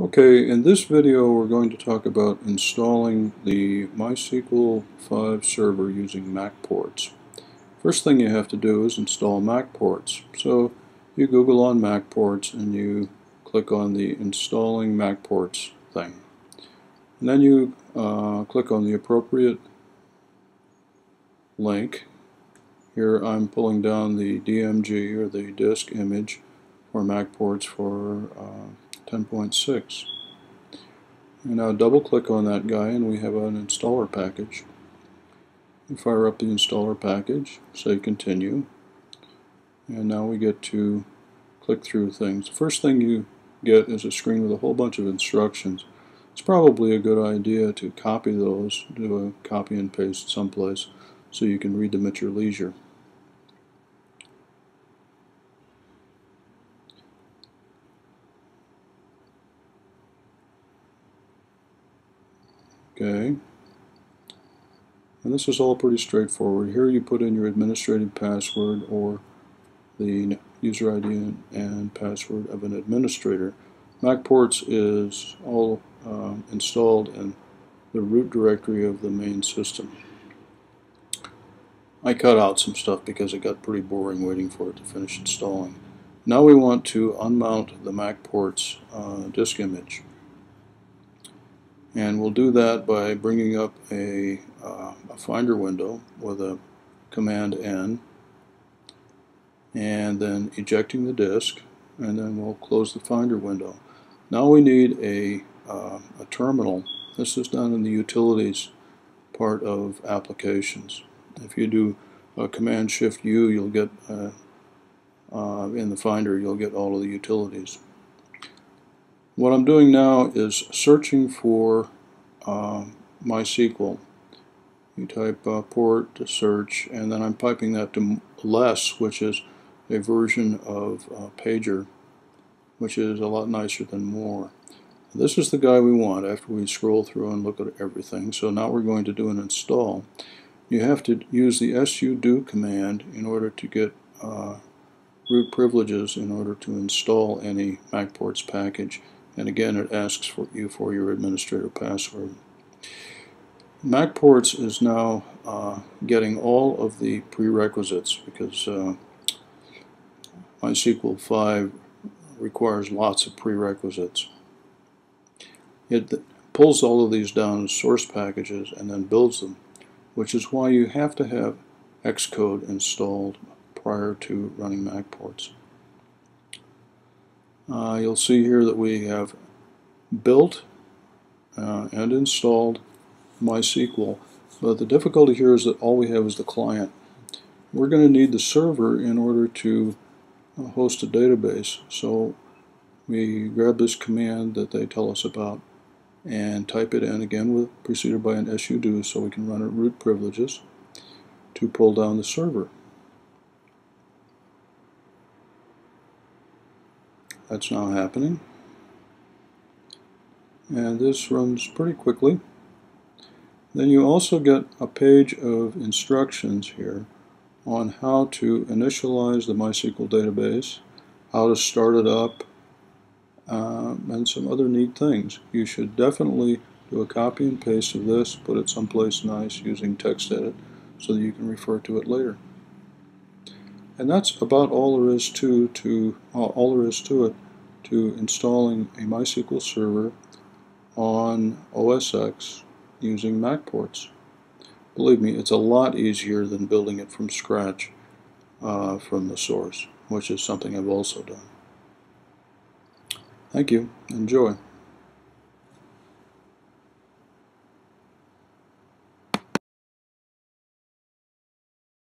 Okay, in this video we're going to talk about installing the MySQL 5 server using Mac ports. First thing you have to do is install Mac ports. So you Google on Mac ports and you click on the installing Mac ports thing. And then you uh, click on the appropriate link. Here I'm pulling down the DMG or the disk image for Mac ports for uh, 10.6. And now double click on that guy and we have an installer package. We fire up the installer package, say continue, and now we get to click through things. The first thing you get is a screen with a whole bunch of instructions. It's probably a good idea to copy those, do a copy and paste someplace so you can read them at your leisure. Okay. And this is all pretty straightforward. Here you put in your administrative password or the user ID and password of an administrator. MacPorts is all uh, installed in the root directory of the main system. I cut out some stuff because it got pretty boring waiting for it to finish installing. Now we want to unmount the MacPorts uh, disk image. And we'll do that by bringing up a, uh, a Finder window with a Command N and then ejecting the disk and then we'll close the Finder window. Now we need a, uh, a terminal. This is done in the utilities part of applications. If you do a Command Shift U you'll get uh, uh, in the Finder you'll get all of the utilities. What I'm doing now is searching for uh, MySQL. You type uh, port to search, and then I'm piping that to less, which is a version of uh, Pager, which is a lot nicer than more. This is the guy we want after we scroll through and look at everything. So now we're going to do an install. You have to use the sudo command in order to get uh, root privileges in order to install any MacPorts package and again it asks for you for your administrator password. MacPorts is now uh, getting all of the prerequisites because uh, MySQL 5 requires lots of prerequisites. It pulls all of these down as source packages and then builds them, which is why you have to have Xcode installed prior to running MacPorts. Uh, you'll see here that we have built uh, and installed MySQL, but the difficulty here is that all we have is the client. We're going to need the server in order to uh, host a database, so we grab this command that they tell us about and type it in again with preceded by an sudo so we can run it root privileges to pull down the server. That's now happening. And this runs pretty quickly. Then you also get a page of instructions here on how to initialize the MySQL database, how to start it up, uh, and some other neat things. You should definitely do a copy and paste of this, put it someplace nice using TextEdit so that you can refer to it later. And that's about all there is to, to all there is to it to installing a MySQL server on OS X using Mac ports. Believe me, it's a lot easier than building it from scratch uh, from the source, which is something I've also done. Thank you. Enjoy.